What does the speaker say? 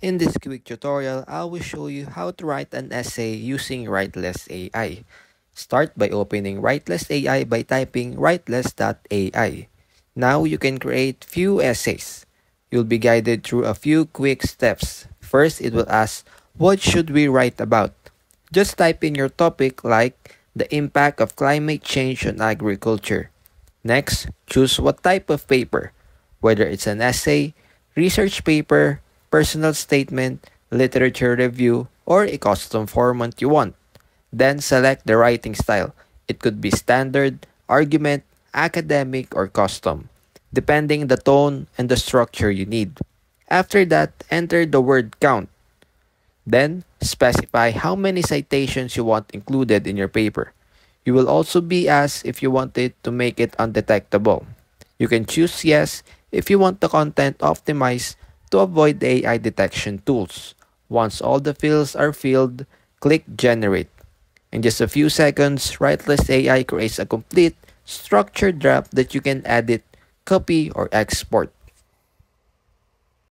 In this quick tutorial, I will show you how to write an essay using Writeless AI. Start by opening Writeless AI by typing writeless.ai. Now you can create few essays. You'll be guided through a few quick steps. First, it will ask, what should we write about? Just type in your topic like the impact of climate change on agriculture. Next, choose what type of paper, whether it's an essay, research paper, personal statement, literature review, or a custom format you want. Then select the writing style. It could be standard, argument, academic, or custom, depending the tone and the structure you need. After that, enter the word count. Then, specify how many citations you want included in your paper. You will also be asked if you want it to make it undetectable. You can choose yes if you want the content optimized to avoid AI detection tools. Once all the fields are filled, click Generate. In just a few seconds, Writeless AI creates a complete, structured draft that you can edit, copy, or export.